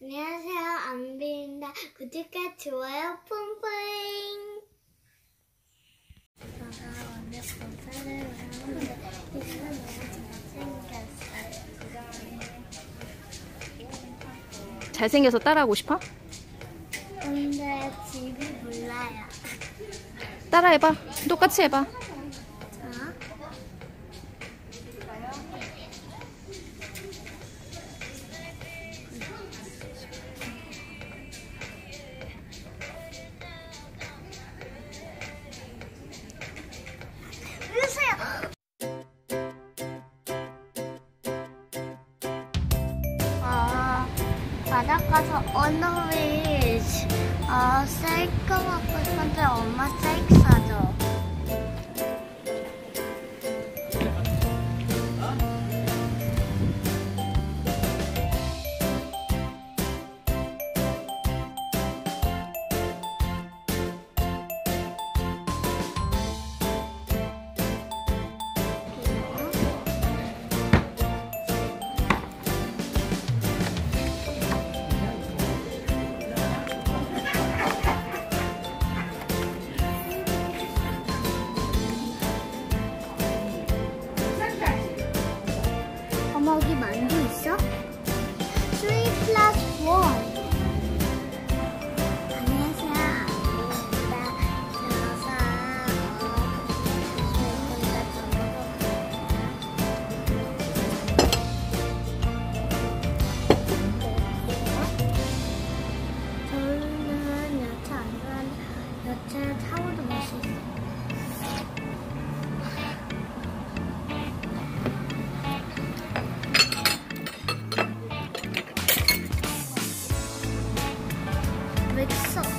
안녕하세요. 안비입니다. 구독과 좋아요 뿡뿡. 제가 오늘 검사를 하는데 이거는 너무 잘생겼어요. 잘생겨서 따라하고 싶어? 근데 집이 몰라요. 따라해봐. 똑같이 해봐. 바닷가서 언어위치 아, 셀 거 먹고 そ。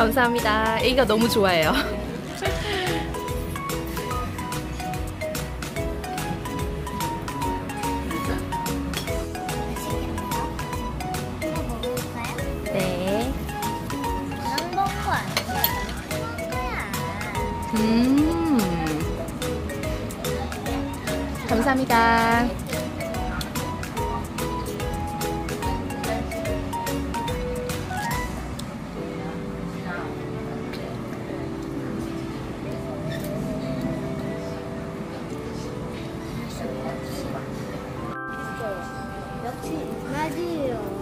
감사합니다. 애기가 너무 좋아해요. 먹어볼까요? 네. 그런 거야. 음. 감사합니다. 역시 맞아요.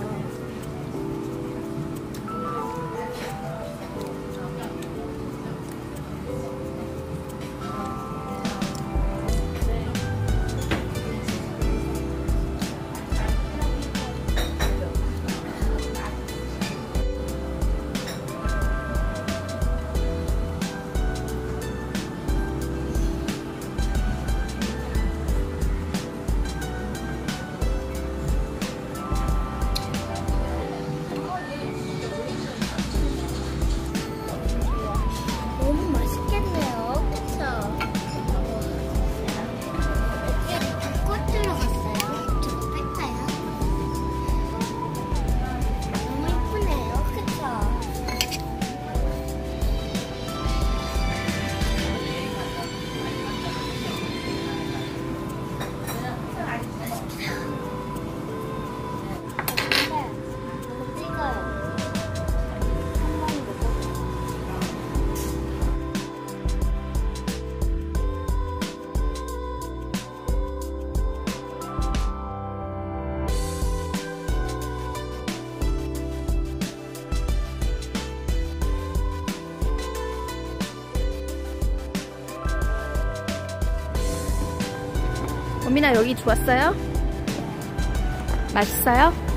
예민아 여기 좋았어요? 맛있어요?